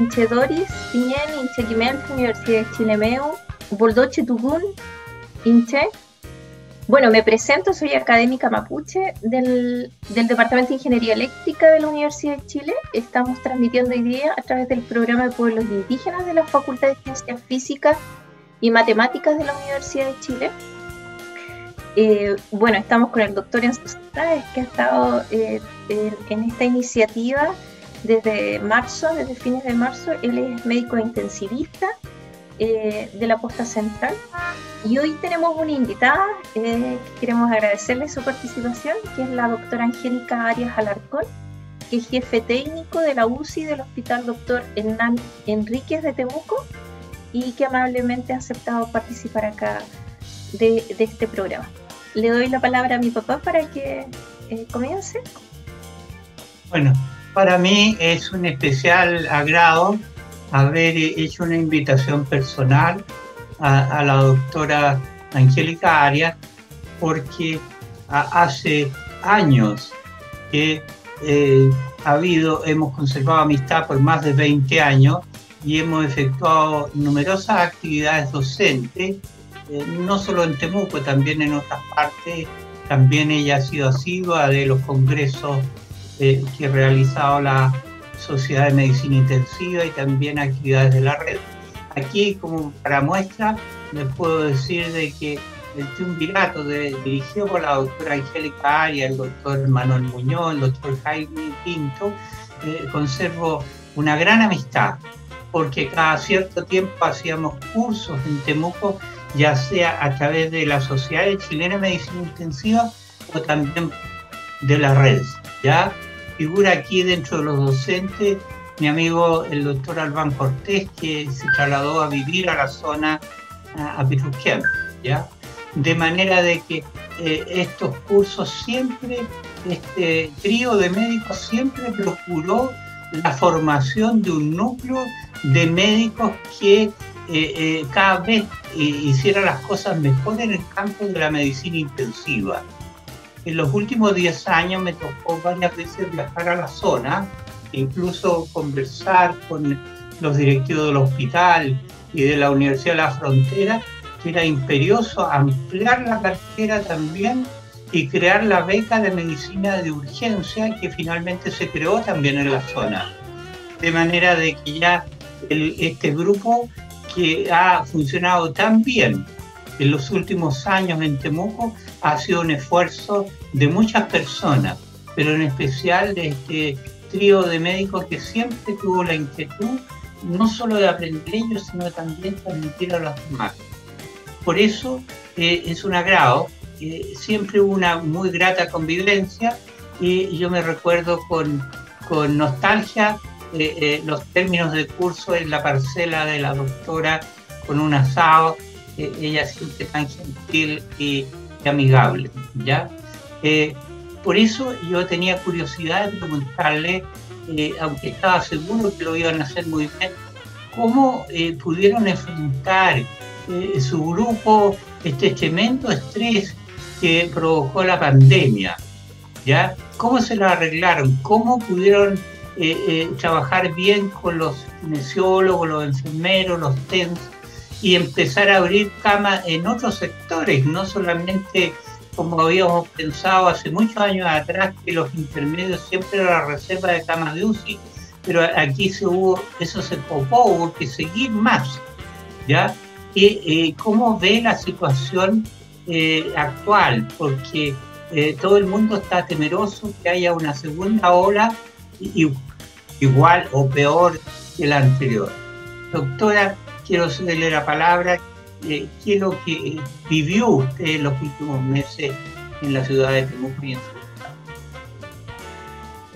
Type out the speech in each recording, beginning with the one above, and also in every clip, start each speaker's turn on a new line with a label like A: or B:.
A: Inche Doris, Piñén, Inche Quimelfe, Universidad de Chilemeu, Boldoche Tugún, Inche. Bueno, me presento, soy académica mapuche del, del, Departamento de Ingeniería Eléctrica de la Universidad de Chile. Estamos transmitiendo hoy día a través del programa de pueblos indígenas de la Facultad de Ciencias Físicas y Matemáticas de la Universidad de Chile. Eh, bueno, estamos con el doctor Enzo que ha estado eh, en, esta iniciativa desde marzo, desde fines de marzo. Él es médico intensivista eh, de la posta central. Y hoy tenemos una invitada que queremos agradecerle su participación, que es la doctora Angélica Arias Alarcón, que es jefe técnico de la UCI del Hospital Doctor Hernán Enríquez de Temuco y que amablemente ha aceptado participar acá de, este programa. Le doy la palabra a mi papá para que eh, comience.
B: Bueno, para mí es un especial agrado haber hecho una invitación personal a, la doctora Angélica Arias porque hace años que eh, ha habido, hemos conservado amistad por más de 20 años y hemos efectuado numerosas actividades docentes, eh, no solo en Temuco, también en otras partes. También ella ha sido asidua de los congresos eh, que realizado la Sociedad de Medicina Intensiva y también actividades de la red. Aquí, como para muestra, les puedo decir de que el triunvirato de, dirigido por la doctora Angélica Aria, el doctor Manuel Muñoz, el doctor Jaime Pinto, eh, conservo una gran amistad porque cada cierto tiempo hacíamos cursos en Temuco, ya sea a través de la Sociedad Chilena de Medicina Intensiva o también de la red. ¿ya? Figura aquí dentro de los docentes mi amigo el doctor Albán Cortés, que se trasladó a vivir a la zona a, ¿ya? De manera de que eh, estos cursos siempre, este trío de médicos siempre procuró la formación de un núcleo de médicos que eh, eh, cada vez hicieran las cosas mejor en el campo de la medicina intensiva. En los últimos 10 años me tocó varias veces viajar a la zona, incluso conversar con los directivos del hospital y de la Universidad de la Frontera, que era imperioso ampliar la cartera también y crear la beca de medicina de urgencia que finalmente se creó también en la zona. De manera de que ya este grupo que ha funcionado tan bien en los últimos años en Temuco ha sido un esfuerzo de muchas personas, pero en especial de este trío de médicos que siempre tuvo la inquietud no solo de aprender ellos, sino también transmitir a los demás. Por eso eh, es un agrado, eh, siempre hubo una muy grata convivencia y yo me recuerdo con, con nostalgia eh, los términos de curso en la parcela de la doctora con un asado, ella siempre tan gentil y, amigable, ¿ya? Eh, por eso yo tenía curiosidad de preguntarle, aunque estaba seguro que lo iban a hacer muy bien, cómo pudieron enfrentar su grupo este tremendo estrés que provocó la pandemia, ¿ya? ¿Cómo se lo arreglaron? ¿Cómo pudieron eh, eh, trabajar bien con los kinesiólogos, los enfermeros, los TENS y empezar a abrir camas en otros sectores, no solamente como habíamos pensado hace muchos años atrás, que los intermedios siempre eran la reserva de camas de UCI, pero aquí se hubo, eso se popó, hubo que seguir más, ¿ya? Y, ¿Cómo ve la situación eh, actual? Porque todo el mundo está temeroso que haya una segunda ola igual o peor que la anterior. Doctora, quiero cederle la palabra. Eh, ¿Qué es lo que vivió usted los últimos meses en la ciudad de Temuco y en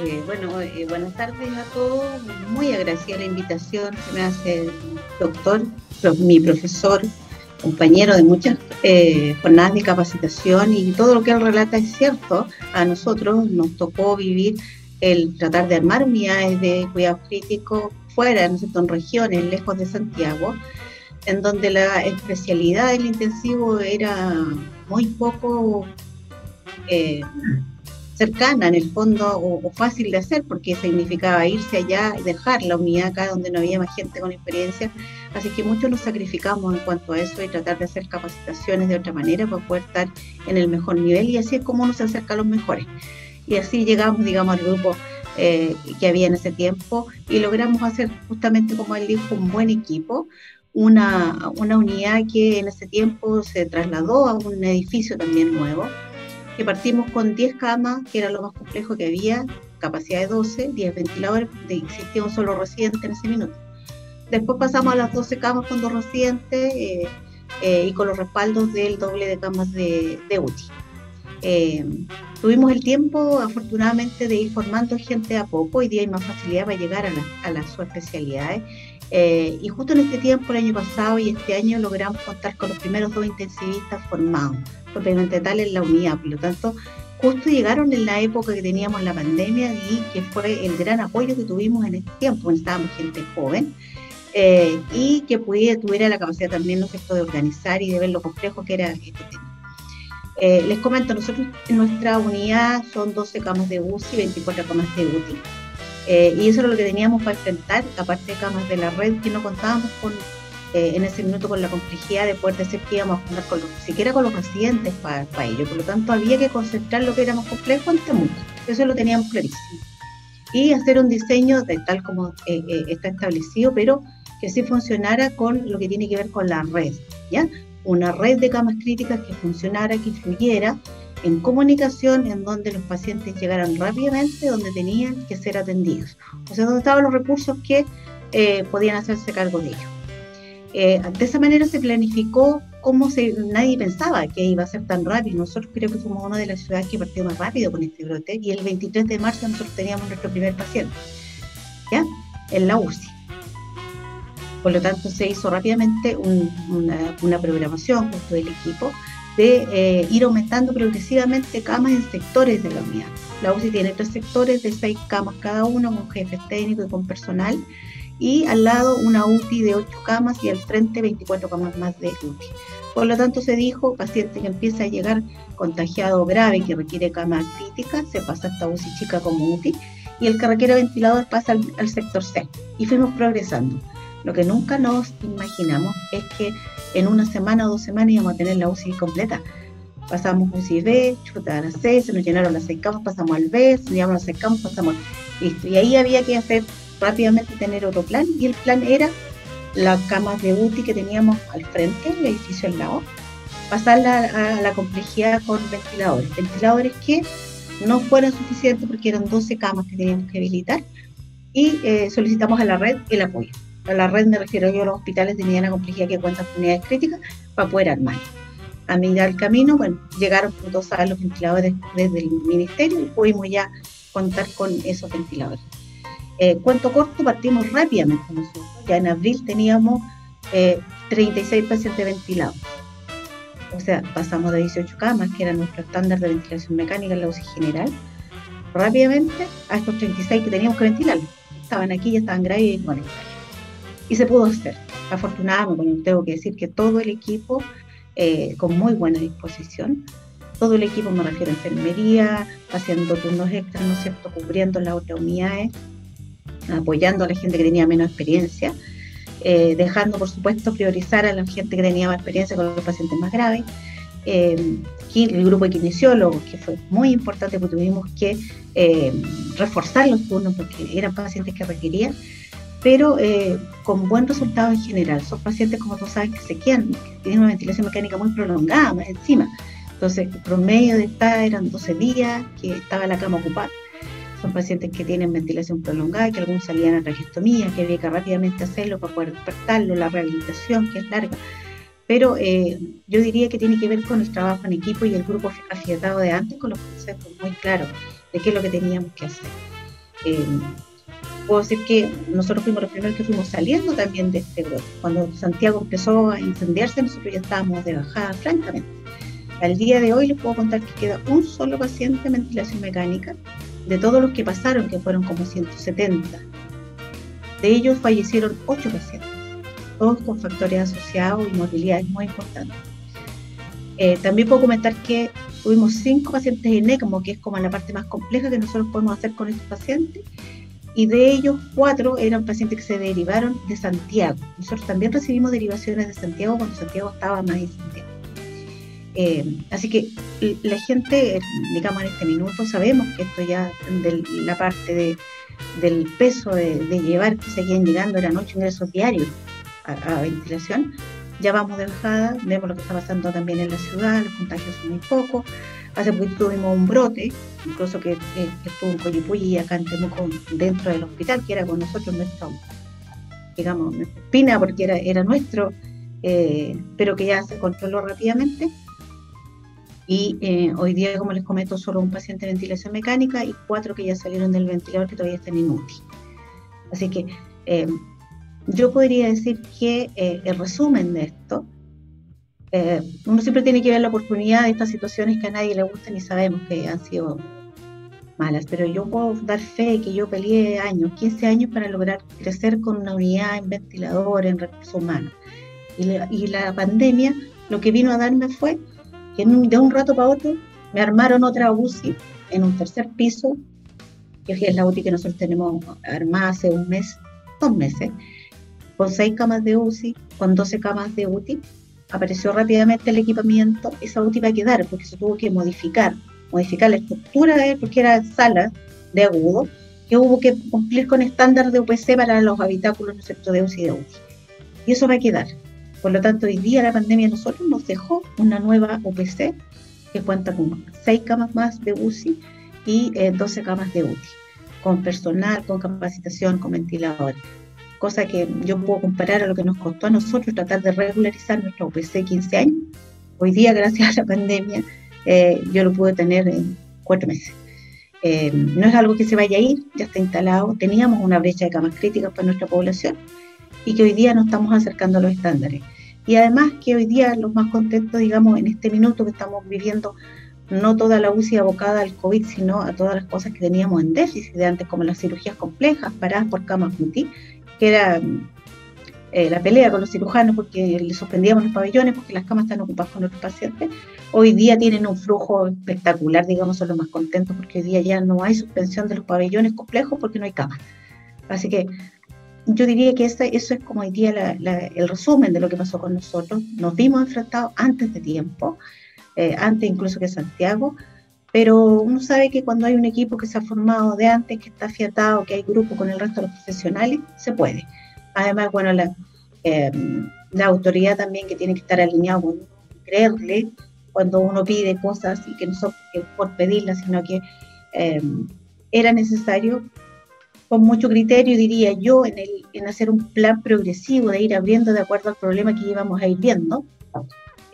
C: eh, bueno, eh, buenas tardes a todos. Muy agradecida la invitación que me hace el doctor, mi profesor, compañero de muchas jornadas de capacitación y todo lo que él relata es cierto. A nosotros nos tocó vivir el tratar de armar unidades de cuidado crítico fuera, en regiones lejos de Santiago, en donde la especialidad del intensivo era muy poco eh, cercana en el fondo o, fácil de hacer porque significaba irse allá y dejar la unidad acá donde no había más gente con experiencia. Así que muchos nos sacrificamos en cuanto a eso y tratar de hacer capacitaciones de otra manera para poder estar en el mejor nivel y así es como uno se acerca a los mejores. Y así llegamos, digamos, al grupo eh, que había en ese tiempo y logramos hacer justamente, como él dijo, un buen equipo, una, una unidad que en ese tiempo se trasladó a un edificio también nuevo que partimos con 10 camas, que era lo más complejo que había, capacidad de 12, 10 ventiladores, existía un solo residente en ese minuto. Después pasamos a las 12 camas con dos residentes eh, eh, y con los respaldos del doble de camas de, de. Eh, tuvimos el tiempo, afortunadamente, de ir formando gente a poco. y día hay más facilidad para llegar a, a las subespecialidades. y justo en este tiempo, el año pasado y este año, logramos contar con los primeros dos intensivistas formados propiamente tal en la unidad. Por lo tanto, justo llegaron en la época que teníamos la pandemia y que fue el gran apoyo que tuvimos en este tiempo, estábamos gente joven. Eh, y que pudiera, tuviera la capacidad también ¿no de organizar y de ver lo complejo que era este tema. Eh, les comento, nosotros en nuestra unidad son 12 camas de UCI, 24 camas de UTI. Eh, y eso era lo que teníamos para enfrentar, aparte de camas de la red, que no contábamos con eh, en ese minuto con la complejidad de poder decir que íbamos a contar con siquiera con los residentes para, ello. Por lo tanto, había que concentrar lo que era más complejo en Temuco. Eso lo teníamos clarísimo. Y hacer un diseño de tal como está establecido, pero que sí funcionara con lo que tiene que ver con la red, ¿ya? Una red de camas críticas que funcionara, que fluyera en comunicación, en donde los pacientes llegaran rápidamente donde tenían que ser atendidos. O sea, donde estaban los recursos que podían hacerse cargo de ellos. Eh, de esa manera se planificó como se, nadie pensaba que iba a ser tan rápido. Nosotros creo que fuimos una de las ciudades que partió más rápido con este brote y el 23 de marzo nosotros teníamos nuestro primer paciente, ¿ya? En la UCI. Por lo tanto, se hizo rápidamente una, programación con todo el equipo de eh, ir aumentando progresivamente camas en sectores de la unidad. La UCI tiene tres sectores de seis camas cada uno, con jefes técnicos y con personal y al lado una UTI de 8 camas y al frente 24 camas más de UTI. Por lo tanto, se dijo, paciente que empieza a llegar contagiado grave que requiere cama crítica, se pasa esta UCI chica como UTI, y el que requiere ventilador pasa al, sector C. Y fuimos progresando. Lo que nunca nos imaginamos es que en una semana o dos semanas íbamos a tener la UCI completa. Pasamos UCI B, chuta a la C, se nos llenaron las 6 camas, pasamos al B, se llenaron las 6 camas, pasamos. Listo. Y ahí había que hacer rápidamente tener otro plan y el plan era las camas de UTI que teníamos al frente, el edificio al lado, pasarla a la complejidad con ventiladores. Ventiladores que no fueron suficientes porque eran 12 camas que teníamos que habilitar y eh, solicitamos a la red el apoyo. A la red me refiero yo a los hospitales de mediana complejidad que cuentan con unidades críticas para poder armar. A medida del camino, bueno, llegaron, todos saben, los ventiladores desde el ministerio y pudimos ya contar con esos ventiladores. Eh, cuento corto, partimos rápidamente nosotros. Ya en abril teníamos 36 eh, pacientes ventilados. O sea, pasamos de 18 camas, que era nuestro estándar de ventilación mecánica en la UCI general, rápidamente a estos 36 que teníamos que ventilar. Estaban aquí, ya estaban graves y bueno, y se pudo hacer. Afortunadamente, tengo que decir que todo el equipo, eh, con muy buena disposición, todo el equipo, me refiero a enfermería, haciendo turnos extras, ¿no es cierto?, cubriendo las otras unidades, apoyando a la gente que tenía menos experiencia, eh, dejando, por supuesto, priorizar a la gente que tenía más experiencia con los pacientes más graves. Eh, el grupo de kinesiólogos, que fue muy importante porque tuvimos que eh, reforzar los turnos porque eran pacientes que requerían, pero con buen resultado en general. Son pacientes, como tú sabes, que se quedan, que tienen una ventilación mecánica muy prolongada más encima. Entonces, el promedio de estar eran 12 días que estaba la cama ocupada. Son pacientes que tienen ventilación prolongada, que algunos salían a traqueostomía, que había que rápidamente hacerlo para poder despertarlo, la rehabilitación, que es larga. Pero eh, yo diría que tiene que ver con el trabajo en equipo y el grupo afiatado de antes, con los conceptos muy claros de qué es lo que teníamos que hacer. Eh, puedo decir que nosotros fuimos los primeros que fuimos saliendo también de este grupo. Cuando Santiago empezó a incendiarse, nosotros ya estábamos de bajada, francamente. Al día de hoy les puedo contar que queda un solo paciente en ventilación mecánica de todos los que pasaron, que fueron como 170, de ellos fallecieron 8 pacientes, todos con factores asociados y morbilidades muy importantes. Eh, también puedo comentar que tuvimos cinco pacientes en ECMO, que es como la parte más compleja que nosotros podemos hacer con estos pacientes, y de ellos cuatro eran pacientes que se derivaron de Santiago. Nosotros también recibimos derivaciones de Santiago cuando Santiago estaba más en. Eh, así que la gente, digamos en este minuto, sabemos que esto ya de la parte de, del peso de, llevar que seguían llegando eran ocho ingresos diarios a, ventilación, ya vamos de bajada, vemos lo que está pasando también en la ciudad, los contagios son muy pocos. Hace poquito tuvimos un brote, incluso que, estuvo en Coyipulli acá en Temuco dentro del hospital, que era con nosotros nuestro, digamos, espina porque era, era nuestro, eh, pero que ya se controló rápidamente. Y eh, hoy día, como les comento, solo un paciente de ventilación mecánica y cuatro que ya salieron del ventilador que todavía están inútiles. Así que eh, yo podría decir que eh, el resumen de esto, eh, uno siempre tiene que ver la oportunidad de estas situaciones que a nadie le gustan y sabemos que han sido malas, pero yo puedo dar fe que yo peleé años, 15 años para lograr crecer con una unidad en ventilador, en recursos humanos. Y la, pandemia lo que vino a darme fue que de un rato para otro me armaron otra UCI en un tercer piso, que es la UCI que nosotros tenemos armada hace un mes, dos meses, con seis camas de UCI, con 12 camas de UTI, apareció rápidamente el equipamiento, esa UTI va a quedar porque se tuvo que modificar, modificar la estructura de él porque era sala de agudo, que hubo que cumplir con estándar de UPC para los habitáculos ¿no de UCI y de UTI. Y eso va a quedar. Por lo tanto, hoy día la pandemia nosotros nos dejó una nueva UPC que cuenta con seis camas más de UCI y 12 eh, camas de UTI, con personal, con capacitación, con ventiladores cosa que yo puedo comparar a lo que nos costó a nosotros tratar de regularizar nuestro UPC 15 años. Hoy día, gracias a la pandemia, eh, yo lo pude tener en cuatro meses. Eh, no es algo que se vaya a ir, ya está instalado. Teníamos una brecha de camas críticas para nuestra población y que hoy día nos estamos acercando a los estándares. Y además que hoy día los más contentos, digamos, en este minuto que estamos viviendo, no toda la UCI abocada al COVID, sino a todas las cosas que teníamos en déficit de antes, como las cirugías complejas paradas por camas multi, que era eh, la pelea con los cirujanos porque les suspendíamos los pabellones porque las camas están ocupadas con otros pacientes, hoy día tienen un flujo espectacular, digamos, son los más contentos porque hoy día ya no hay suspensión de los pabellones complejos porque no hay camas. Así que yo diría que eso es como hoy día el resumen de lo que pasó con nosotros. Nos vimos enfrentados antes de tiempo, eh, antes incluso que Santiago, pero uno sabe que cuando hay un equipo que se ha formado de antes, que está afiatado, que hay grupo con el resto de los profesionales, se puede. Además, bueno, la, em, autoridad también que tiene que estar alineado con creerle cuando uno pide cosas y que no son por pedirlas, sino que em, era necesario con mucho criterio, diría yo, en, el, en hacer un plan progresivo de ir abriendo de acuerdo al problema que íbamos a ir viendo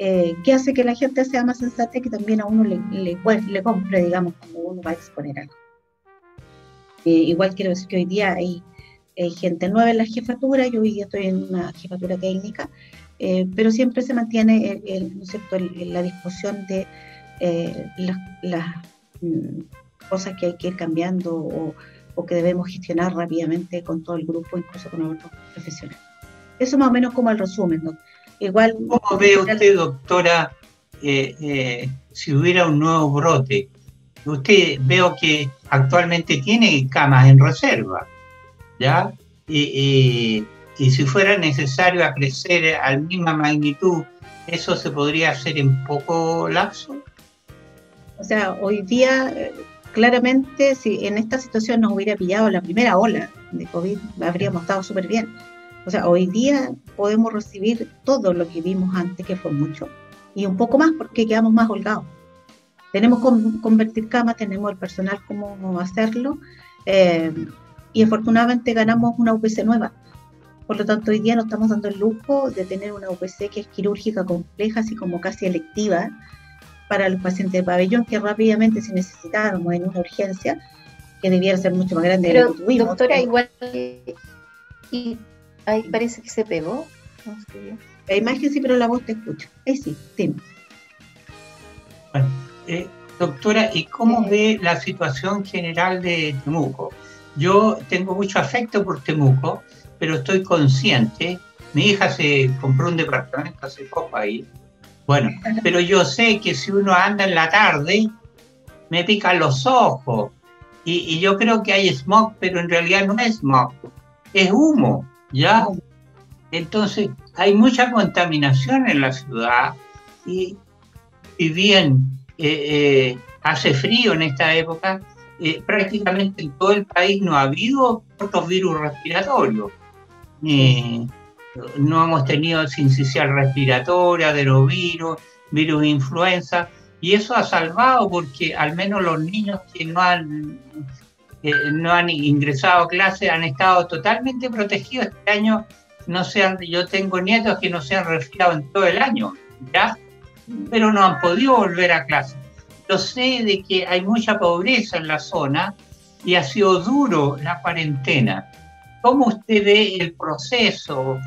C: eh, que hace que la gente sea más sensata y que también a uno le, le, compre, digamos, cuando uno va a exponer algo. Eh, igual quiero decir que hoy día hay, gente nueva en la jefatura, yo hoy día estoy en una jefatura técnica, eh, pero siempre se mantiene el, la discusión de las, mm, cosas que hay que ir cambiando o, o, que debemos gestionar rápidamente con todo el grupo, incluso con otros profesionales. Eso más o menos como el resumen, ¿no?
B: Igual, ¿Cómo ve usted, doctora, eh, eh, si hubiera un nuevo brote? Usted veo que actualmente tiene camas en reserva, ¿ya? Y, si fuera necesario crecer a la misma magnitud, ¿eso se podría hacer en poco lapso?
C: O sea, hoy día, eh, claramente, si en esta situación nos hubiera pillado la primera ola de COVID, habríamos estado súper bien o sea, hoy día podemos recibir todo lo que vimos antes, que fue mucho, y un poco más porque quedamos más holgados. Tenemos que convertir camas, tenemos el personal cómo hacerlo, eh, y afortunadamente ganamos una UPC nueva. Por lo tanto, hoy día nos estamos dando el lujo de tener una UPC que es quirúrgica compleja, así como casi electiva, para los pacientes de pabellón, que rápidamente, si necesitábamos en una urgencia, que debiera ser mucho más grande
A: de lo que tuvimos. Doctora, igual y Ahí parece que se pegó.
C: La imagen sí, pero la voz te escucho. Ahí sí, sí.
B: Bueno, eh, doctora, ¿y cómo ve la situación general de Temuco? Yo tengo mucho afecto por Temuco, pero estoy consciente. Mi hija se compró un departamento hace poco ahí, Bueno, pero yo sé que si uno anda en la tarde, me pican los ojos. Y, yo creo que hay smog, pero en realidad no es smog, es humo, ¿ya? Entonces, hay mucha contaminación en la ciudad y, y bien eh, eh, hace frío en esta época, eh, prácticamente en todo el país no ha habido otros virus respiratorios. no hemos tenido sincicial respiratoria, adenovirus, virus influenza, y eso ha salvado porque al menos los niños que no han, no han ingresado a clase han estado totalmente protegidos este año. No sean, yo tengo nietos que no se han resfriado en todo el año, ¿ya? Pero no han podido volver a clase. Yo sé de que hay mucha pobreza en la zona y ha sido duro la cuarentena. ¿Cómo usted ve el proceso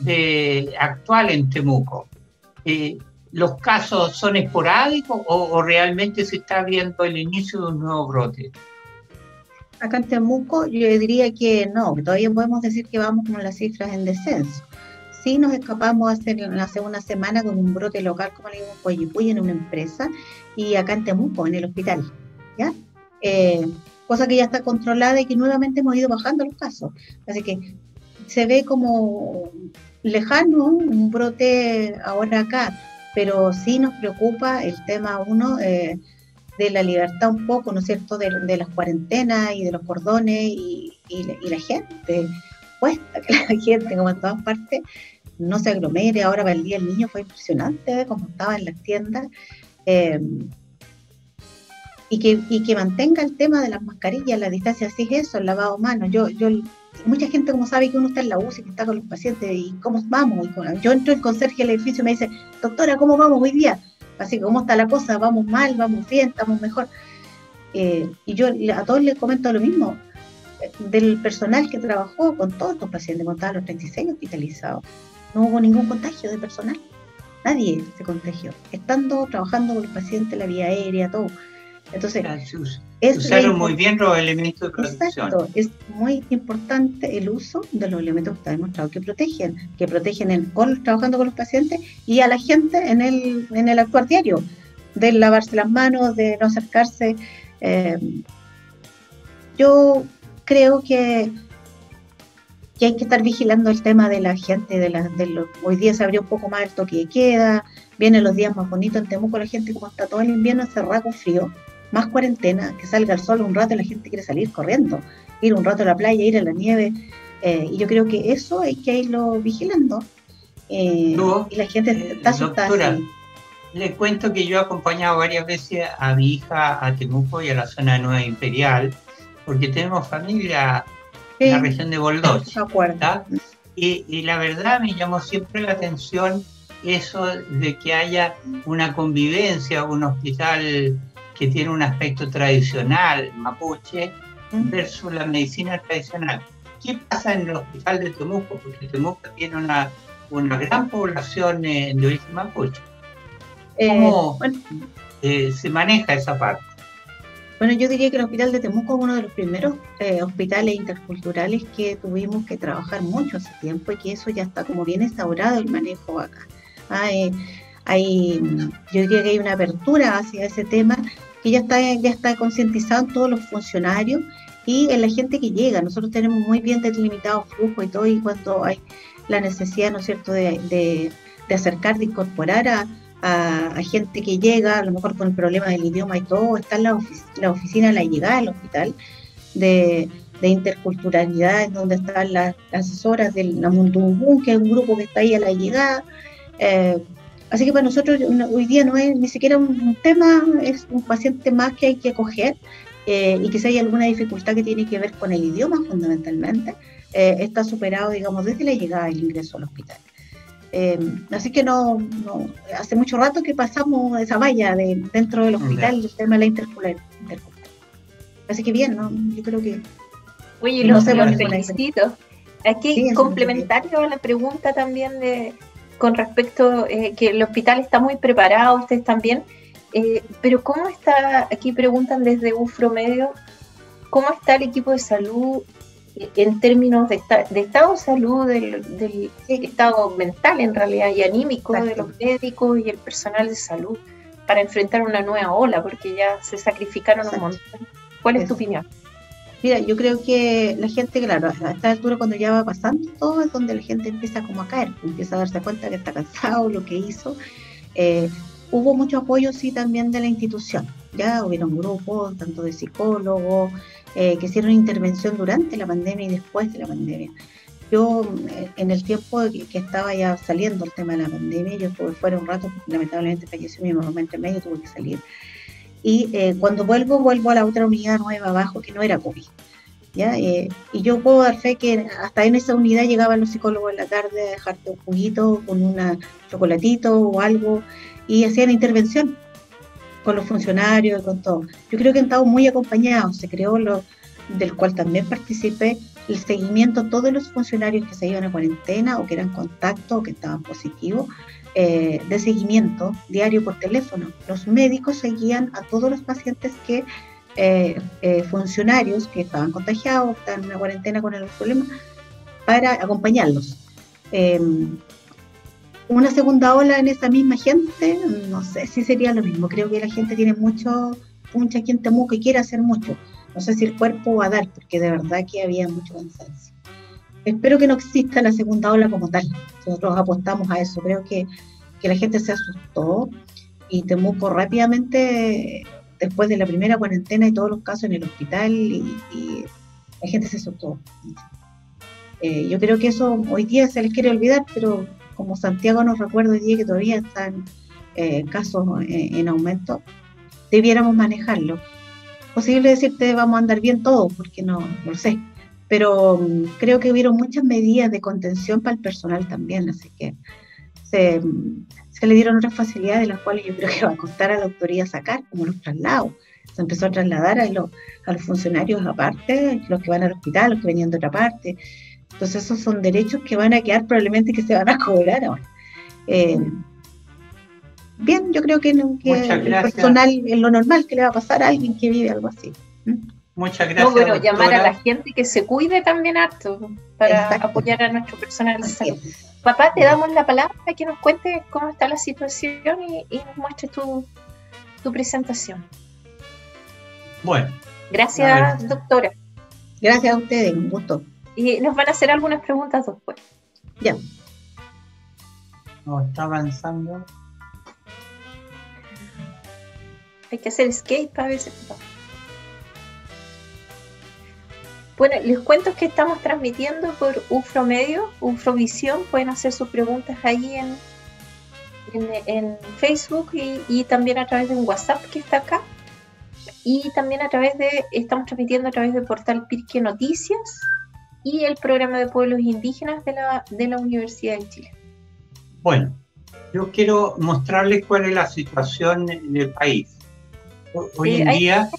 B: de, actual en Temuco? Eh, ¿Los casos son esporádicos o, realmente se está viendo el inicio de un nuevo brote?
C: Acá en Temuco yo diría que no, todavía podemos decir que vamos con las cifras en descenso. Sí nos escapamos hace, hace una semana con un brote local, como le digo, en en una empresa, y acá en Temuco, en el hospital, ¿ya? Eh, cosa que ya está controlada y que nuevamente hemos ido bajando los casos. Así que se ve como lejano un brote ahora acá, pero sí nos preocupa el tema, uno, eh, de la libertad un poco, ¿no es cierto?, de, las cuarentenas y de los cordones y, la gente. Cuesta que la gente, como en todas partes, no se aglomere. Ahora para el Día del Niño fue impresionante, como estaba en las tiendas. Eh, y, que, y que mantenga el tema de las mascarillas, la distancia, así es eso, el lavado de manos. Yo, yo, mucha gente como sabe que uno está en la UCI, que está con los pacientes, y cómo vamos. yo entro en conserje del edificio y me dice, doctora, ¿cómo vamos hoy día? Así que, ¿cómo está la cosa? ¿Vamos mal? ¿Vamos bien? ¿Estamos mejor? Eh, y yo a todos les comento lo mismo, del personal que trabajó con todos estos pacientes, con todos los 36 hospitalizados, no hubo ningún contagio de personal. Nadie se contagió. Estando trabajando con los pacientes, la vía aérea, todo. Entonces,
B: es usaron muy bien los elementos de
C: protección. Exacto, es muy importante el uso de los elementos que está demostrado que protegen, que protegen en, trabajando con los pacientes y a la gente en el, en el actuar diario, de lavarse las manos, de no acercarse. Eh, yo creo que que hay que estar vigilando el tema de la gente, de, la, de hoy día se abrió un poco más el toque de queda, vienen los días más bonitos en Temuco, la gente como está todo el invierno encerrado con frío, más cuarentena, que salga el sol un rato y la gente quiere salir corriendo, ir un rato a la playa, ir a la nieve, eh, y yo creo que eso hay que irlo vigilando. Eh, y la gente eh, está asustada.
B: le cuento que yo he acompañado varias veces a mi hija a Temuco y a la zona Nueva Imperial, porque tenemos familia la región de Boldoche. Y, y, la verdad me llamó siempre la atención eso de que haya una convivencia, un hospital que tiene un aspecto tradicional mapuche versus la medicina tradicional. ¿Qué pasa en el hospital de Temuco? Porque Temuco tiene una, una gran población de origen mapuche. Eh, ¿Cómo eh, se maneja esa parte?
C: Bueno, yo diría que el Hospital de Temuco es uno de los primeros eh, hospitales interculturales que tuvimos que trabajar mucho hace tiempo y que eso ya está como bien instaurado el manejo acá. Hay, yo diría que hay una apertura hacia ese tema que ya está, ya está concientizado en todos los funcionarios y en la gente que llega. Nosotros tenemos muy bien delimitados flujos y todo, y cuando hay la necesidad, ¿no es cierto?, de, de, acercar, de incorporar a, a, gente que llega, a lo mejor con el problema del idioma y todo, está en la, oficina de la llegada al hospital de, de interculturalidad, donde están las, asesoras del Namundumbun, que es un grupo que está ahí a la llegada. Eh, así que para nosotros hoy día no es ni siquiera un, tema, es un paciente más que hay que acoger eh, y que si hay alguna dificultad que tiene que ver con el idioma fundamentalmente, eh, está superado, digamos, desde la llegada del ingreso al hospital. Eh, así que no, no, hace mucho rato que pasamos esa valla de, dentro del hospital, el tema de la intercultural. Así que bien, ¿no? Yo creo que...
A: Oye, no los, los felicito. Aquí, complementario a la pregunta también de con respecto eh, que el hospital está muy preparado, ustedes también, eh, pero ¿cómo está, aquí preguntan desde UFRO Medio, ¿cómo está el equipo de salud en términos de, estado de salud, del, estado mental en realidad y anímico de los médicos y el personal de salud para enfrentar una nueva ola, porque ya se sacrificaron un montón. ¿Cuál es tu opinión?
C: Mira, yo creo que la gente, claro, a esta altura cuando ya va pasando todo es donde la gente empieza como a caer, empieza a darse cuenta que está cansado, lo que hizo. Eh, hubo mucho apoyo, sí, también de la institución. Ya hubieron grupos, tanto de psicólogos, eh, que hicieron intervención durante la pandemia y después de la pandemia. Yo, eh, en el tiempo que, estaba ya saliendo el tema de la pandemia, yo estuve fuera un rato, lamentablemente falleció mi mamá en medio, tuve que salir. Y eh, cuando vuelvo, vuelvo a la otra unidad nueva abajo, que no era COVID. ¿ya? y yo puedo dar fe que hasta en esa unidad llegaban los psicólogos en la tarde a dejarte un juguito con un chocolatito o algo y hacían intervención con los funcionarios y con todo. Yo creo que han estado muy acompañados, se creó lo del cual también participé, el seguimiento todos los funcionarios que se iban a cuarentena o que eran contacto o que estaban positivos, eh, de seguimiento diario por teléfono. Los médicos seguían a todos los pacientes que, eh, eh, funcionarios que estaban contagiados, que estaban en una cuarentena con el problema, para acompañarlos. Em, una segunda ola en esa misma gente, no sé si sería lo mismo. Creo que la gente tiene mucho, mucha gente muy que quiere hacer mucho. No sé si el cuerpo va a dar, porque de verdad que había mucho cansancio. Espero que no exista la segunda ola como tal. Nosotros apostamos a eso. Creo que, que la gente se asustó y Temuco rápidamente, después de la primera cuarentena y todos los casos en el hospital, y, la gente se asustó. Eh, yo creo que eso hoy día se les quiere olvidar, pero como Santiago nos recuerda hoy día que todavía están eh, casos en aumento, debiéramos manejarlo. Posible decirte vamos a andar bien todos, porque no, lo sé, pero mm, creo que hubieron muchas medidas de contención para el personal también, así que se, le dieron otras facilidades de las cuales yo creo que va a costar a la autoría sacar, como los traslados. Se empezó a trasladar a, los, a los funcionarios aparte, los que van al hospital, los que venían de otra parte. Entonces esos son derechos que van a quedar probablemente que se van a cobrar ahora. Eh, bien, yo creo que, el personal es lo normal que le va a pasar a alguien que vive algo así.
A: Muchas gracias. No, llamar a la gente que se cuide también harto para apoyar a nuestro personal de salud. Papá, te damos la palabra para que nos cuentes cómo está la situación y, nos muestres tu, tu presentación.
B: Bueno.
A: Gracias, doctora.
C: Gracias a ustedes, un gusto.
A: Y nos van a hacer algunas preguntas después.
C: Ya.
B: No, está avanzando.
A: Hay que hacer escape a veces. Bueno, les cuento que estamos transmitiendo por UFRO Medio, UFRO Visión. Pueden hacer sus preguntas ahí en, en, Facebook y, y, también a través de un WhatsApp que está acá. Y también a través de, estamos transmitiendo a través del portal Pirque Noticias y el programa de pueblos indígenas de la, de la Universidad de Chile.
B: Bueno, yo quiero mostrarles cuál es la situación en el país. Hoy en día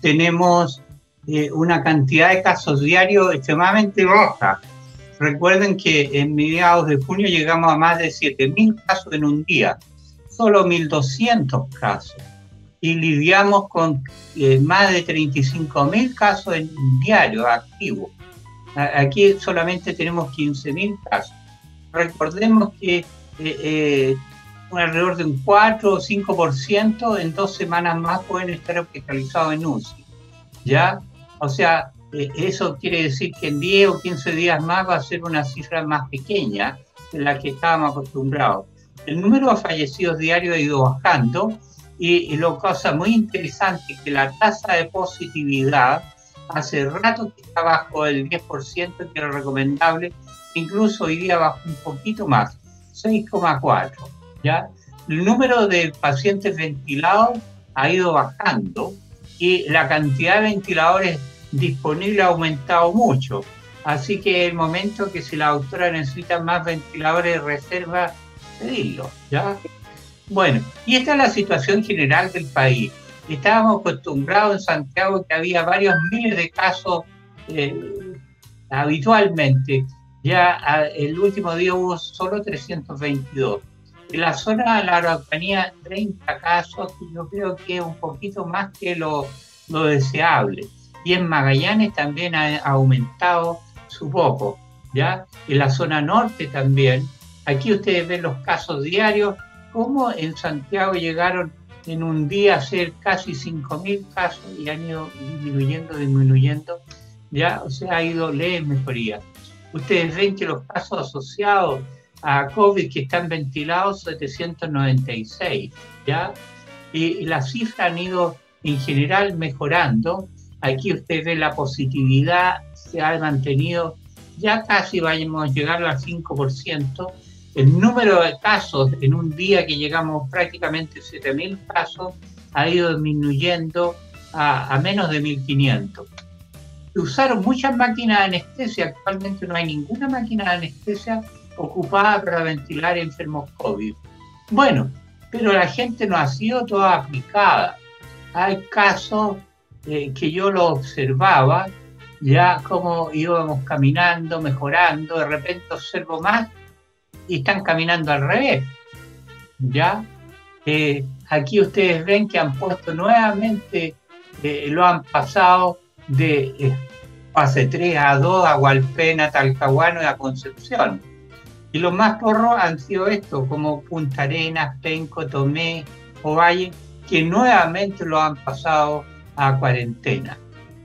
B: tenemos eh, una cantidad de casos diarios extremadamente baja. Recuerden que en mediados de junio llegamos a más de 7.000 casos en un día, solo 1.200 casos. Y lidiamos con eh, más de 35.000 casos en diario activos. Aquí solamente tenemos 15.000 casos. Recordemos que eh, alrededor de un 4 o 5% en dos semanas más pueden estar hospitalizados en UCI. ¿Ya? O sea, eh, eso quiere decir que en 10 o 15 días más va a ser una cifra más pequeña de la que estábamos acostumbrados. El número de fallecidos diarios ha ido bajando y, y lo cosa muy interesante es que la tasa de positividad hace rato que está bajo el 10%, que era recomendable, incluso hoy día bajó un poquito más, 6,4. ¿ya? El número de pacientes ventilados ha ido bajando y la cantidad de ventiladores disponibles ha aumentado mucho. Así que el momento que si la doctora necesita más ventiladores de reserva, pedirlo. ¿ya? Bueno, y esta es la situación general del país. Estábamos acostumbrados en Santiago que había varios miles de casos eh, habitualmente. Ya el último día hubo solo 322. En la zona de la Araucanía, 30 casos, y yo creo que es un poquito más que lo, lo deseable. Y en Magallanes también ha aumentado su poco, ¿ya? En la zona norte también. Aquí ustedes ven los casos diarios, como en Santiago llegaron en un día a ser casi 5.000 casos y han ido disminuyendo, disminuyendo, ya, o sea, ha ido leve mejoría. Ustedes ven que los casos asociados a COVID que están ventilados, 796, ¿ya? Y, las cifras han ido en general mejorando. Aquí usted ve la positividad, se ha mantenido, ya casi vamos a llegar al 5%. El número de casos en un día que llegamos prácticamente 7.000 casos ha ido disminuyendo a, a menos de 1.500 usaron muchas máquinas de anestesia. Actualmente no hay ninguna máquina de anestesia ocupada para ventilar enfermos COVID. Bueno, pero la gente no ha sido toda aplicada. Hay casos eh, que yo lo observaba, ya como íbamos caminando, mejorando, de repente observo más y están caminando al revés. ¿Ya? Eh, aquí ustedes ven que han puesto nuevamente, eh, lo han pasado de fase 3 a 2 a Hualpena, Talcahuano y a Concepción. Y los más porros han sido estos, como Punta Arenas, Penco, Tomé, Ovalle, que nuevamente lo han pasado a cuarentena.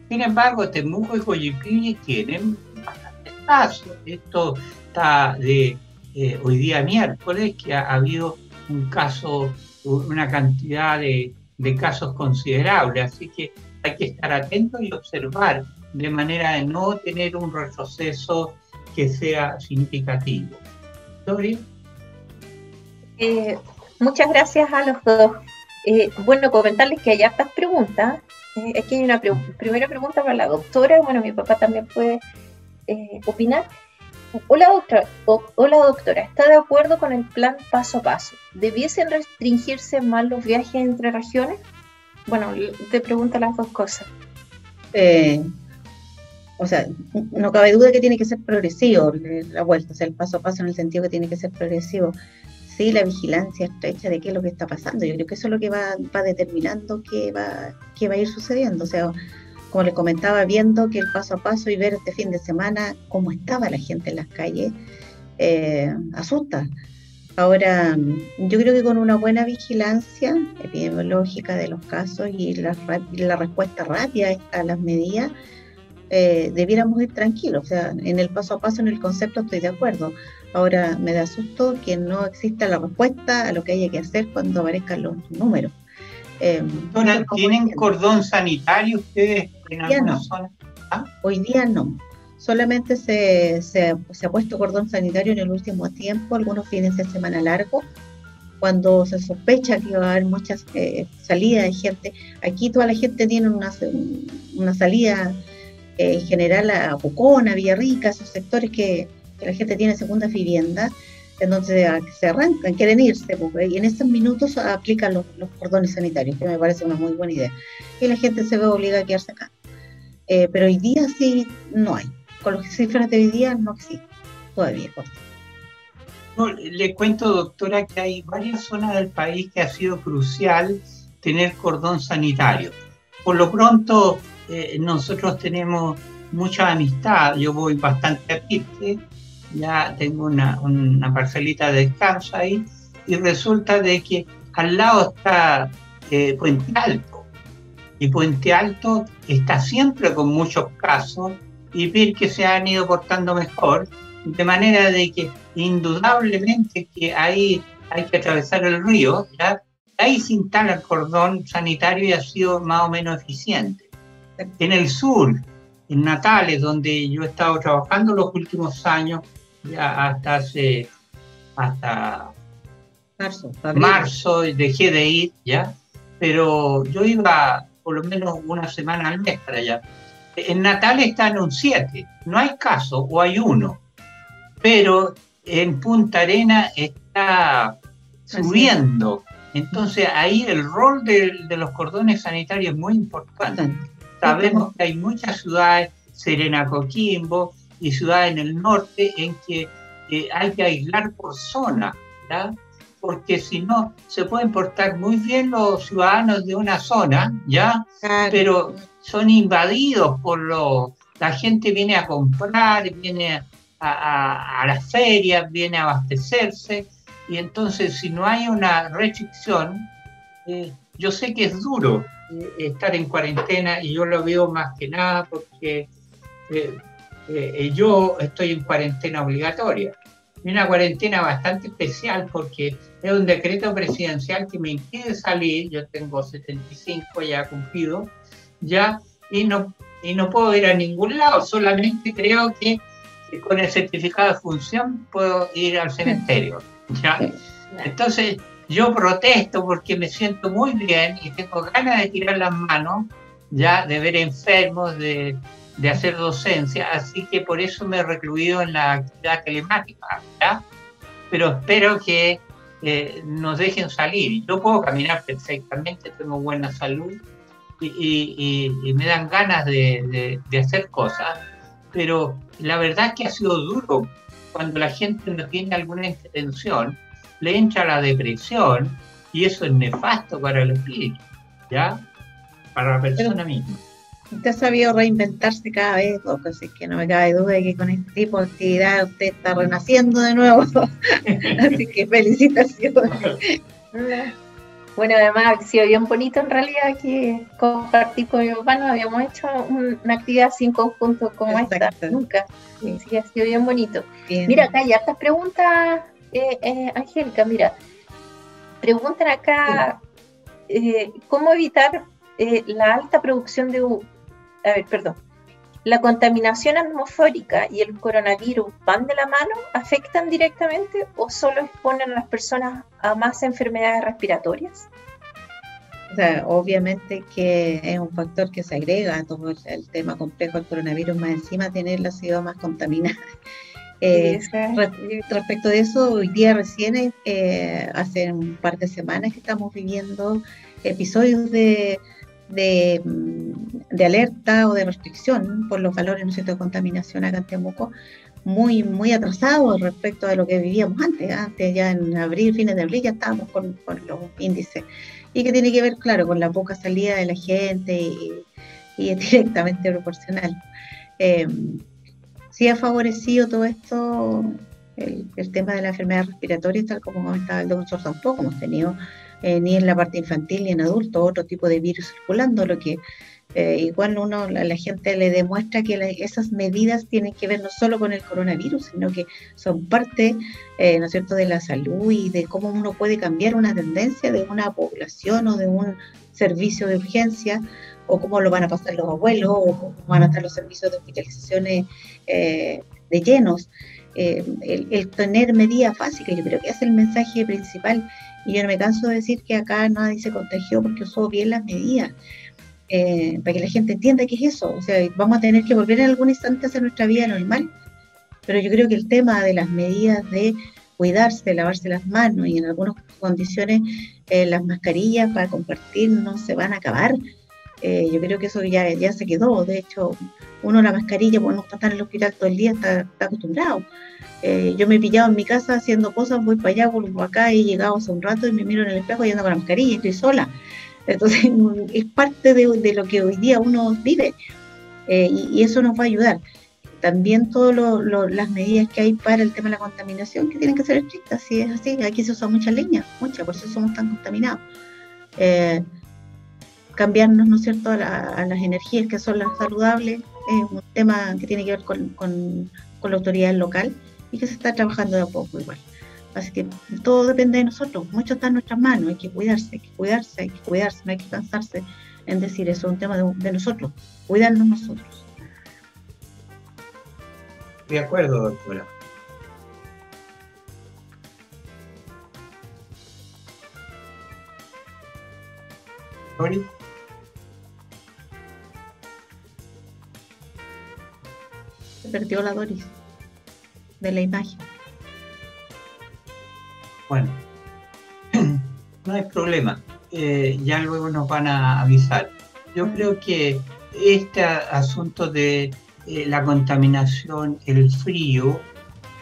B: Sin embargo, Temuco y Coyipilli tienen bastante espacio. Esto está de eh, hoy día miércoles, que ha, habido un caso, una cantidad de, casos considerables. Así que hay que estar atentos y observar de manera de no tener un retroceso que sea significativo.
A: Eh, muchas gracias a los dos. Eh, bueno, comentarles que hay hartas preguntas. Eh, aquí hay una primera pregunta para la doctora. Bueno, mi papá también puede opinar. Hola doctora, hola doctora, ¿está de acuerdo con el plan paso a paso? ¿Debiesen restringirse más los viajes entre regiones? Bueno, te pregunto las dos cosas.
C: o sea, no cabe duda que tiene que ser progresivo la vuelta, o sea, el paso a paso en el sentido que tiene que ser progresivo. Sí, la vigilancia estrecha de qué es lo que está pasando. Yo creo que eso es lo que va, determinando qué va, qué va a ir sucediendo. O sea, como le comentaba, viendo que el paso a paso y ver este fin de semana cómo estaba la gente en las calles, eh, asusta. Ahora, yo creo que con una buena vigilancia epidemiológica de los casos y la respuesta rápida a las medidas, eh, debiéramos ir tranquilos. O sea, en el paso a paso, en el concepto estoy de acuerdo. Ahora me da susto que no exista la respuesta a lo que haya que hacer cuando aparezcan los números.
B: Eh, ¿Tienen cordón sanitario ustedes en alguna zona?
C: ¿Ah? Hoy día no solamente se, se, ha puesto cordón sanitario en el último tiempo, algunos fines de semana largos, cuando se sospecha que va a haber muchas eh, salidas de gente. Aquí toda la gente tiene una, una salida en general a Pucona, Villarrica, esos sectores que, la gente tiene segunda vivienda, entonces se arrancan, quieren irse, pues, y en estos minutos aplican los, los, cordones sanitarios, que me parece una muy buena idea. Y la gente se ve obligada a quedarse acá. Eh, pero hoy día sí no hay con las cifras de hoy día no existe todavía.
B: le cuento, doctora, que hay varias zonas del país que ha sido crucial tener cordón sanitario. Por lo pronto, eh, nosotros tenemos mucha amistad. Yo voy bastante a Pirque, ya tengo una, parcelita de descanso ahí, y resulta de que al lado está eh, Puente Alto. Y Puente Alto está siempre con muchos casos y que se han ido portando mejor, de manera de que indudablemente que ahí hay que atravesar el río, ahí se instala el cordón sanitario y ha sido más o menos eficiente. En el sur, en Natales, donde yo he estado trabajando los últimos años, ya hasta hace, hasta marzo, marzo dejé de ir, ¿ya? Pero yo iba por lo menos una semana al mes para allá en Natal está en un 7, no hay caso o hay uno, pero en Punta Arena está subiendo. Entonces ahí el rol de, los cordones sanitarios es muy importante. Sabemos que hay muchas ciudades, Serena Coquimbo y ciudades en el norte, en que hay que aislar por zona, porque si no, se pueden portar muy bien los ciudadanos de una zona, ¿ya? Pero son invadidos por lo... La gente viene a comprar, viene a, las ferias, viene a abastecerse, y entonces si no hay una restricción, eh, yo sé que es duro eh, estar en cuarentena y yo lo veo más que nada porque eh, yo estoy en cuarentena obligatoria. Una cuarentena bastante especial porque es un decreto presidencial que me impide salir, yo tengo 75 ya cumplido, ya, y no, y no puedo ir a ningún lado, solamente creo que con el certificado de función puedo ir al cementerio. ¿ya? Entonces, yo protesto porque me siento muy bien y tengo ganas de tirar las manos, ya de ver enfermos, de, de hacer docencia, así que por eso me he recluido en la actividad telemática, ¿ya? Pero espero que eh, nos dejen salir. Yo puedo caminar perfectamente, tengo buena salud y, me dan ganas de, de, hacer cosas, pero la verdad que ha sido duro cuando la gente no tiene alguna intención, le entra la depresión y eso es nefasto para el espíritu, ¿ya? Para la persona misma.
C: Usted ha sabido reinventarse cada vez, así que no me cabe duda de que con este tipo de actividad usted está renaciendo de nuevo. así que felicitaciones.
A: Bueno, además ha sido bien bonito en realidad que compartir con mi papá, no habíamos hecho una actividad sin conjunto como esta, nunca. Sí, ha sido bien bonito. Mira, acá hay hartas preguntas, eh, eh, Angélica, mira. Preguntan acá, eh, ¿cómo evitar la alta producción de a ver, perdón, la contaminación atmosférica y el coronavirus van de la mano, afectan directamente o solo exponen a las personas a más enfermedades respiratorias?
C: Obviamente que es un factor que se agrega a todo el, tema complejo del coronavirus, más encima tener la ciudad más contaminada. Eh, respecto de eso, hoy día recién, eh, hace un par de semanas que estamos viviendo episodios de de, de, alerta o de restricción por los valores ¿no de contaminación acá en Temuco muy, muy atrasados respecto a lo que vivíamos antes. Antes ya en abril, fines de abril ya estábamos con, los índices. Y que tiene que ver, claro, con la poca salida de la gente y, y es directamente proporcional. Eh, sí ha favorecido todo esto el, tema de la enfermedad respiratoria, tal como comentaba el doctor, tampoco hemos tenido eh, ni en la parte infantil ni en adultos, otro tipo de virus circulando, lo que eh, igual uno, la, la, gente le demuestra que esas medidas tienen que ver no solo con el coronavirus, sino que son parte, eh, ¿no es cierto?, de la salud y de cómo uno puede cambiar una tendencia de una población o de un servicio de urgencia, o cómo lo van a pasar los abuelos, o cómo van a estar los servicios de hospitalizaciones de llenos. el, el, tener medidas básicas, yo creo que es el mensaje principal y yo no me canso de decir que acá nadie se contagió porque usó bien las medidas. Eh, para que la gente entienda qué es eso. O sea, vamos a tener que volver en algún instante a hacer nuestra vida normal. Pero yo creo que el tema de las medidas de cuidarse, lavarse las manos y en algunas condiciones eh, las mascarillas para compartir no se van a acabar. Eh, yo creo que eso ya, ya se quedó. De hecho, uno la mascarilla, cuando no está en el hospital todo el día, está, acostumbrado. Eh, yo me he pillado en mi casa haciendo cosas, voy para allá, vuelvo acá, he llegado hace un rato y me miro en el espejo y ando con la mascarilla y estoy sola. Entonces, es parte de, lo que hoy día uno vive eh, y, eso nos va a ayudar. También todas las medidas que hay para el tema de la contaminación que tienen que ser estrictas, si es así. Aquí se usa mucha leña, mucha, por eso somos tan contaminados. Cambiarnos, ¿no es cierto?, a, las energías que son las saludables, es un tema que tiene que ver con, con la autoridad local y que se está trabajando de a poco igual. Así que todo depende de nosotros, mucho está en nuestras manos, hay que cuidarse, hay que cuidarse, hay que cuidarse, no hay que cansarse en decir eso, es un tema de, nosotros, cuidarnos nosotros.
B: De acuerdo, doctora.
C: Se perdió la Doris de la imagen.
B: Bueno, no hay problema, eh, ya luego nos van a avisar. Yo creo que este asunto de eh, la contaminación, el frío,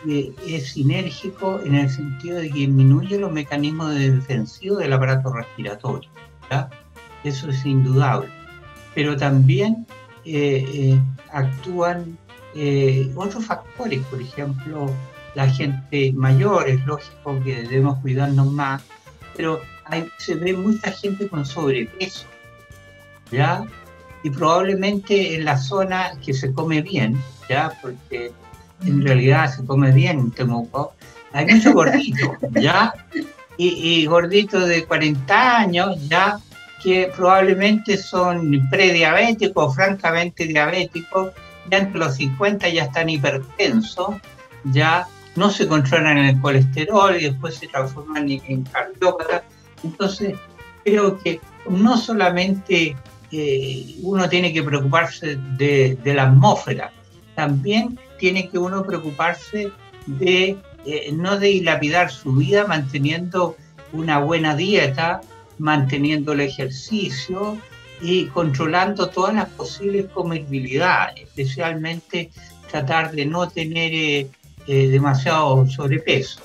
B: eh, es sinérgico en el sentido de que disminuye los mecanismos de defensivo del aparato respiratorio. Eso es indudable. pero también actúan otros factores, por ejemplo, la gente mayor, es lógico que debemos cuidarnos más, pero se ve mucha gente con sobrepeso, ¿ya? Y probablemente en la zona que se come bien, ¿ya? Porque en realidad se come bien en Temuco, hay mucho gordito, ¿ya? Y, y gorditos de 40 años, ¿ya? Que probablemente son prediabéticos, francamente diabéticos, ya entre los 50 ya están hipertensos, ya no se controlan el colesterol y después se transforman en cardiópatas. Entonces, creo que no solamente eh, uno tiene que preocuparse de, la atmósfera, también tiene que uno preocuparse de eh, no de dilapidar su vida manteniendo una buena dieta, manteniendo el ejercicio y controlando todas las posibles comorbilidades, especialmente tratar de no tener eh, demasiado sobrepeso.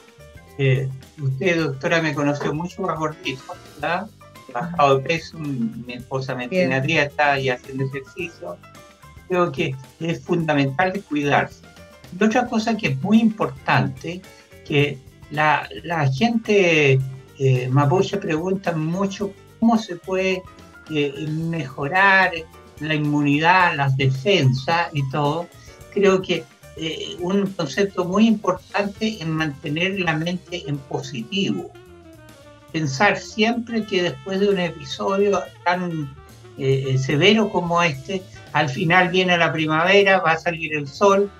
B: usted, doctora, me conoció mucho más gordito, ¿verdad? bajado de peso, mi esposa me tiene a dieta y haciendo ejercicio. Creo que es fundamental cuidarse. Y otra cosa que es muy importante, que la, gente eh, mapuche pregunta mucho cómo se puede eh, mejorar la inmunidad, las defensas y todo. Creo que eh, un concepto muy importante es mantener la mente en positivo pensar siempre que después de un episodio tan eh, severo como este, al final viene la primavera, va a salir el sol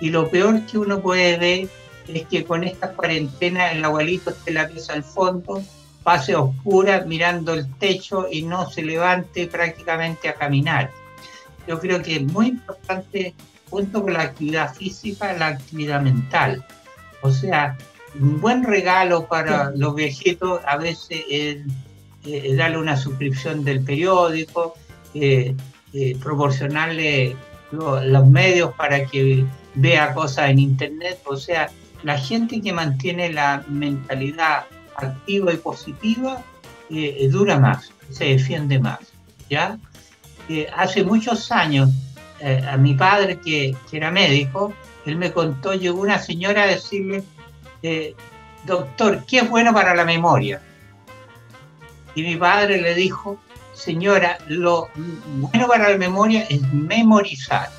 B: y lo peor que uno puede ver es que con esta cuarentena el abuelito esté la pieza al fondo, pase oscura mirando el techo y no se levante prácticamente a caminar. Yo creo que es muy importante, junto con la actividad física, la actividad mental. O sea, un buen regalo para los viejitos a veces es, darle una suscripción del periódico, eh, eh, proporcionarle los medios para que vea cosas en internet. O sea, la gente que mantiene la mentalidad activa y positiva eh, dura más, se defiende más. ¿ya? hace muchos años, a mi padre que, que era médico, él me contó, llegó una señora a decirle, eh, doctor, ¿qué es bueno para la memoria? Y mi padre le dijo, señora, lo bueno para la memoria es memorizar.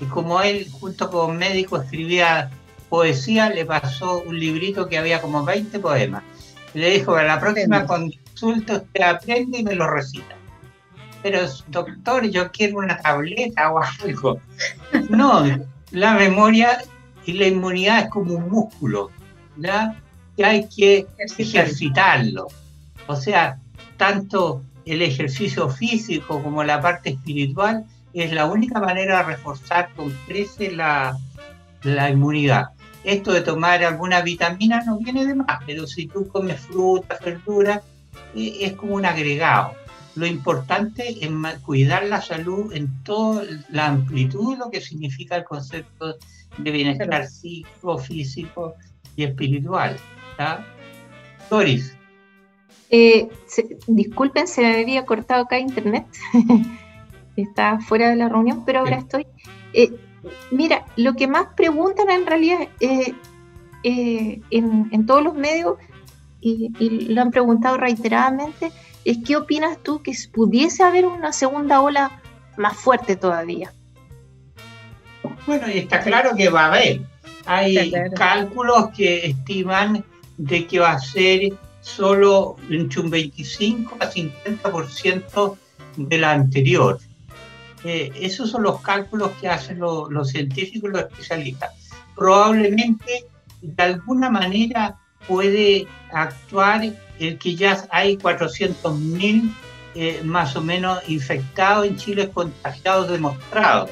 B: Y como él, junto con médico, escribía poesía, le pasó un librito que había como 20 poemas. le dijo, para la próxima consulta usted aprende y me lo recita. Pero, doctor, yo quiero una tableta o algo. No, la memoria y la inmunidad es como un músculo, ¿ya? que hay que ejercitarlo. O sea, tanto el ejercicio físico como la parte espiritual es la única manera de reforzar con crece la, la inmunidad. Esto de tomar alguna vitamina no viene de más, pero si tú comes frutas, verduras, eh, es como un agregado. Lo importante es cuidar la salud en toda la amplitud de lo que significa el concepto de bienestar psíquico, físico y espiritual. Doris.
A: Eh, disculpen, se me había cortado acá internet. Estaba fuera de la reunión, pero ahora estoy. Eh, mira, lo que más preguntan en realidad eh, en, todos los medios, y, lo han preguntado reiteradamente, es qué opinas tú que pudiese haber una segunda ola más fuerte todavía.
B: Bueno, y está claro que va a haber. Hay cálculos que estiman de que va a ser solo entre un 25 a 50% de la anterior. Eh, esos son los cálculos que hacen los científicos y los especialistas. Probablemente, de alguna manera, puede actuar el que ya hay 400.000 eh, más o menos infectados en Chile, contagiados demostrados,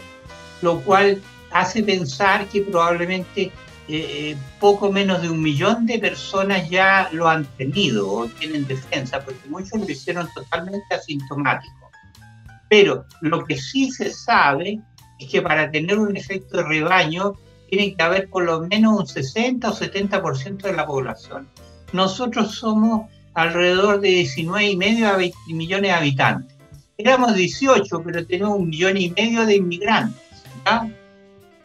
B: lo cual hace pensar que probablemente eh, eh, poco menos de un millón de personas ya lo han tenido o tienen defensa, porque muchos lo hicieron totalmente asintomático. Pero lo que sí se sabe es que para tener un efecto de rebaño tiene que haber por lo menos un 60 o 70% de la población. Nosotros somos alrededor de 19 y medio a 20 millones de habitantes éramos 18, pero tenemos un millón y medio de inmigrantes.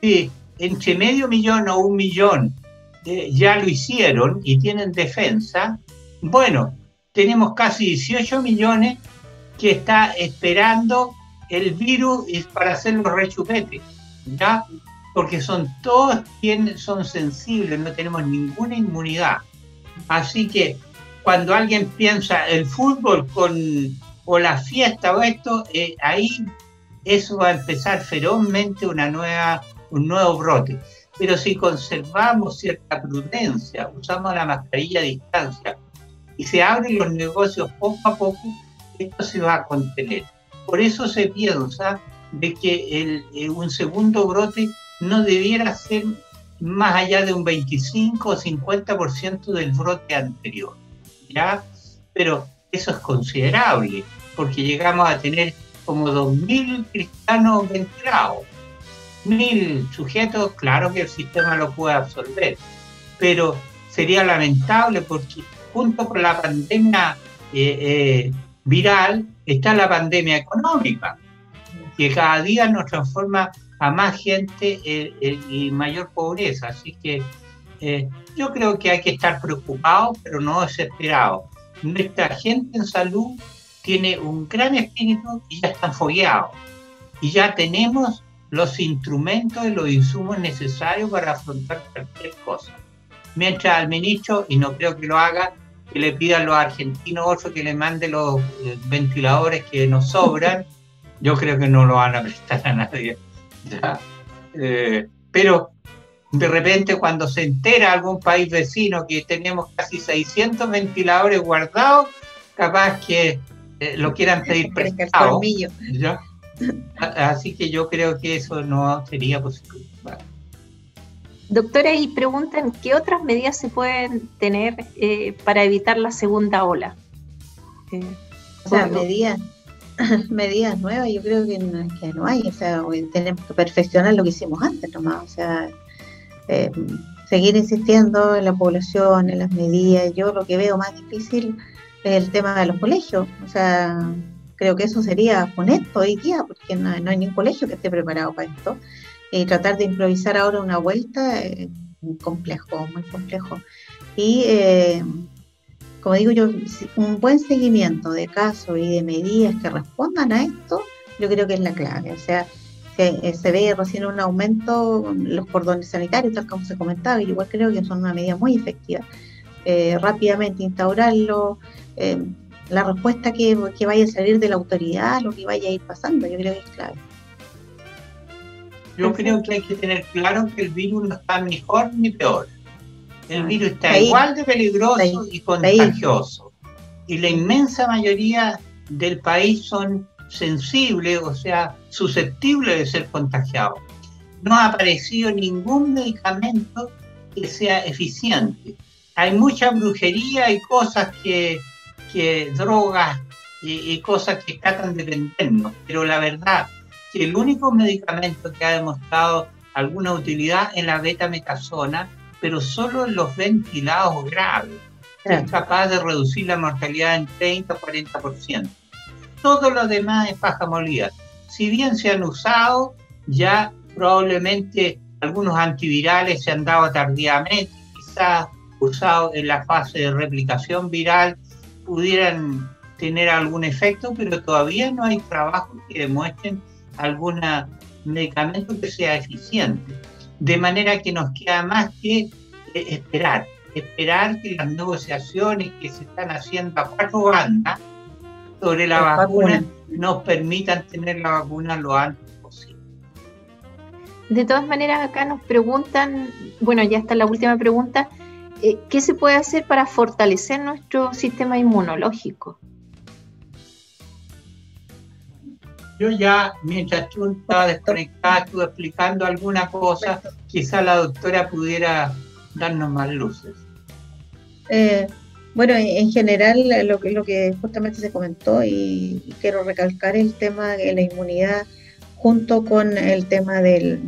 B: Sí, entre medio millón o un millón eh, ya lo hicieron y tienen defensa. Bueno, tenemos casi 18 millones que está esperando el virus para hacer los rechupetes, ¿ya? Porque son todos quienes son sensibles, no tenemos ninguna inmunidad. Así que cuando alguien piensa el fútbol con, o la fiesta o esto, eh, ahí eso va a empezar ferozmente una nueva, un nuevo brote. Pero si conservamos cierta prudencia, usamos la mascarilla a distancia y se abren los negocios poco a poco, esto se va a contener. Por eso se piensa de que eh, un segundo brote no debiera ser más allá de un 25 o 50% del brote anterior. ¿ya? Pero eso es considerable, porque llegamos a tener como 2.000 cristianos ventilados. Mil sujetos, claro que el sistema lo puede absorber, pero sería lamentable porque junto con la pandemia eh, eh, viral está la pandemia económica, que cada día nos transforma a más gente eh, y mayor pobreza. Así que yo creo que hay que estar preocupados, pero no desesperados. Nuestra gente en salud tiene un gran espíritu y ya están fogueados. Y ya tenemos los instrumentos y los insumos necesarios para afrontar cualquier cosa. Mientras al ministro, y no creo que lo haga, que le pidan a los argentinos otro que le mande los eh, ventiladores que nos sobran, yo creo que no lo van a prestar a nadie. Eh, pero de repente cuando se entera algún país vecino que tenemos casi 600 ventiladores guardados, capaz que eh, lo quieran pedir prestado. Así que yo creo que eso no sería posible.
A: Doctora, y preguntan, ¿qué otras medidas se pueden tener eh, para evitar la segunda ola?
C: Eh, o sea, medidas, medidas nuevas yo creo que no, hay, o sea, tenemos que perfeccionar lo que hicimos antes nomás, o sea, eh, seguir insistiendo en la población, en las medidas, yo lo que veo más difícil es el tema de los colegios, o sea, creo que eso sería honesto hoy día, porque no, no hay ningún colegio que esté preparado para esto y tratar de improvisar ahora una vuelta es muy complejo, muy complejo. Y eh, como digo yo, un buen seguimiento de casos y de medidas que respondan a esto, yo creo que es la clave. O sea, se, eh, ve recién un aumento los cordones sanitarios, tal como se comentaba, y igual creo que son una medida muy efectiva. Eh, rápidamente instaurarlo, la respuesta que vaya a salir de la autoridad, lo que vaya a ir pasando, yo creo que es clave.
B: Yo creo que hay que tener claro que el virus no está mejor ni peor. El ah, virus está igual de peligroso y contagioso. Y la inmensa mayoría del país son sensibles, o sea, susceptibles de ser contagiados. No ha aparecido ningún medicamento que sea eficiente. Hay mucha brujería y cosas que, que drogas y, y cosas que tratan de vendernos, pero la verdad, el único medicamento que ha demostrado alguna utilidad es la betametasona, pero solo en los ventilados graves. Es capaz de reducir la mortalidad en 30 o 40%. Todo lo demás es paja molida. Si bien se han usado, ya probablemente algunos antivirales se han dado tardíamente, quizás usados en la fase de replicación viral, pudieran tener algún efecto, pero todavía no hay trabajos que demuestren algún medicamento que sea eficiente. De manera que nos queda más que eh, esperar, esperar que las negociaciones que se están haciendo a cuatro bandas sobre la vacuna, nos permitan tener la vacuna lo antes posible.
A: De todas maneras, acá nos preguntan, bueno, ya está la última pregunta, eh, ¿qué se puede hacer para fortalecer nuestro sistema inmunológico?
B: Yo ya, mientras tú estabas desconectada, estuve explicando alguna cosa, quizá la doctora pudiera darnos más luces.
C: Eh, bueno, en general, lo que, lo que justamente se comentó, y, quiero recalcar el tema de la inmunidad junto con el tema de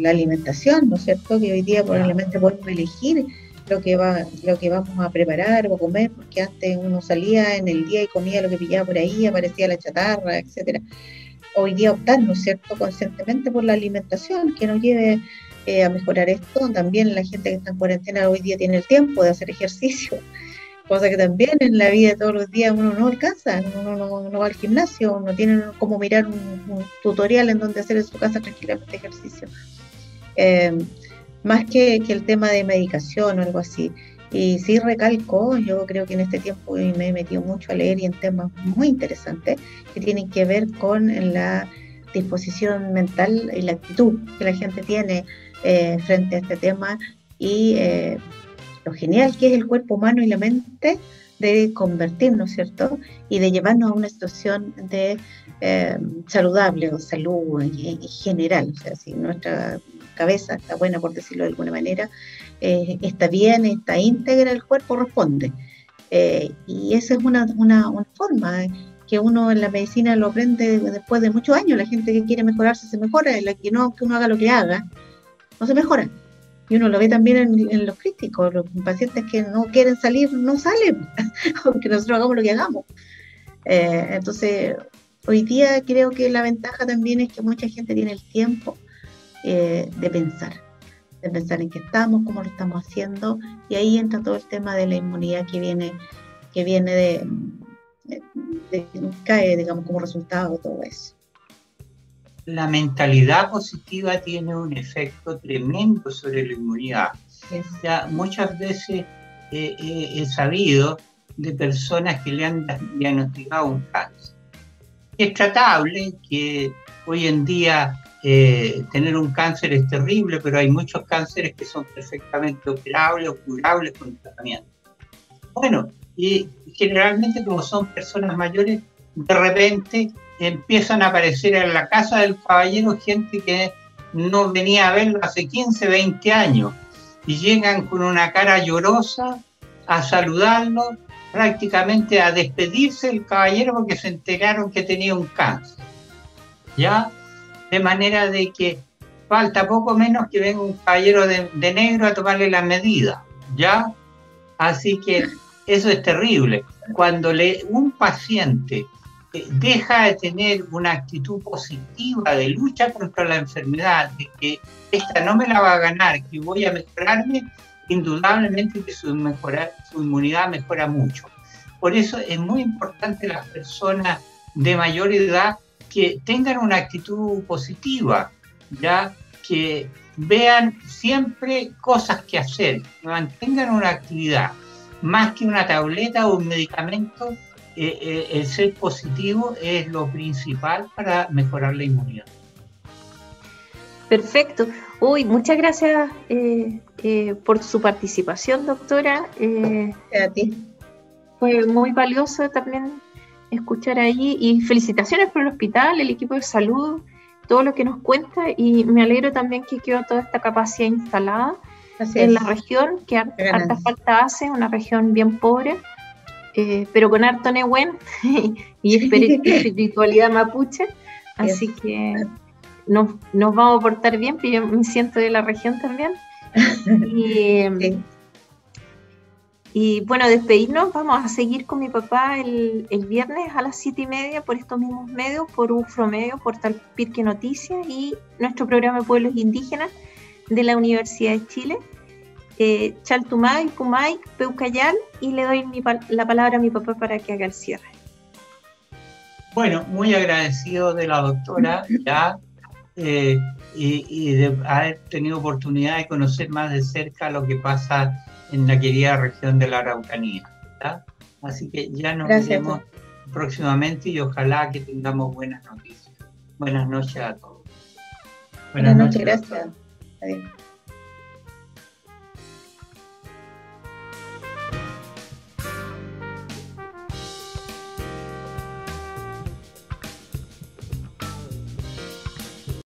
C: la, alimentación, ¿no es cierto? Que hoy día probablemente podemos elegir lo que va, lo que vamos a preparar o comer, porque antes uno salía en el día y comía lo que pillaba por ahí, aparecía la chatarra, etcétera. Hoy día optar, ¿no es cierto?, conscientemente por la alimentación que nos lleve eh, a mejorar esto. También la gente que está en cuarentena hoy día tiene el tiempo de hacer ejercicio, cosa que también en la vida de todos los días uno no alcanza, uno no, va al gimnasio, no tiene como mirar un, tutorial en donde hacer en su casa tranquilamente ejercicio. Eh, más que, el tema de medicación o algo así. Y sí recalco, yo creo que en este tiempo me he metido mucho a leer y en temas muy interesantes que tienen que ver con la disposición mental y la actitud que la gente tiene eh, frente a este tema y eh, lo genial que es el cuerpo humano y la mente de convertirnos, ¿cierto? Y de llevarnos a una situación de eh, saludable o salud en, general. O sea, si nuestra cabeza está buena, por decirlo de alguna manera, eh, está bien, está íntegra, el cuerpo responde. Eh, y esa es una, una, forma que uno en la medicina lo aprende después de muchos años. La gente que quiere mejorarse se mejora, la que no, que uno haga lo que haga, no se mejora. Y uno lo ve también en, los críticos, los pacientes que no quieren salir no salen, aunque nosotros hagamos lo que hagamos. Eh, entonces, hoy día creo que la ventaja también es que mucha gente tiene el tiempo eh, de pensar, de pensar en qué estamos, cómo lo estamos haciendo, y ahí entra todo el tema de la inmunidad que viene, que viene de, de, cae, digamos, como resultado de todo eso.
B: La mentalidad positiva tiene un efecto tremendo sobre la inmunidad. Ya muchas veces he sabido de personas que le han diagnosticado un cáncer. Es tratable, que hoy en día eh, tener un cáncer es terrible, pero hay muchos cánceres que son perfectamente operables o curables con tratamiento. Bueno, y generalmente como son personas mayores, de repente empiezan a aparecer en la casa del caballero gente que no venía a verlo hace 15, 20 años y llegan con una cara llorosa a saludarlo, prácticamente a despedirse del caballero porque se enteraron que tenía un cáncer. ¿Ya? De manera de que falta poco menos que venga un caballero de, negro a tomarle la medida, ¿ya? Así que eso es terrible. Cuando le, un paciente eh, deja de tener una actitud positiva de lucha contra la enfermedad, de que esta no me la va a ganar, que voy a mejorarme, indudablemente que su, su inmunidad mejora mucho. Por eso es muy importante las personas de mayor edad que tengan una actitud positiva, ya que vean siempre cosas que hacer, mantengan una actividad, más que una tableta o un medicamento, eh, eh, el ser positivo es lo principal para mejorar la inmunidad.
A: Perfecto. Uy, muchas gracias eh, por su participación, doctora.
C: a ti.
A: Fue muy valioso también escuchar ahí. Y felicitaciones por el hospital, el equipo de salud, todo lo que nos cuenta. Y me alegro también que quedó toda esta capacidad instalada en la región, que harta falta hace, una región bien pobre, eh, pero con harto Nehuen y espiritualidad mapuche, así que nos, nos, vamos a portar bien, pero yo me siento de la región también. Y, y bueno, despedirnos, vamos a seguir con mi papá el, viernes a las siete y media por estos mismos medios, por UFRO Medio, Portal Pirque Noticias y nuestro programa de Pueblos Indígenas de la Universidad de Chile. Eh, Chaltumay, Pumay, Peucayal y le doy la palabra a mi papá para que haga el cierre.
B: Bueno, muy agradecido de la doctora ya eh, y, y, de haber tenido oportunidad de conocer más de cerca lo que pasa en la querida región de la Araucanía. Así que ya nos vemos próximamente y ojalá que tengamos buenas noticias. Buenas noches a todos.
C: Buenas, noches, gracias.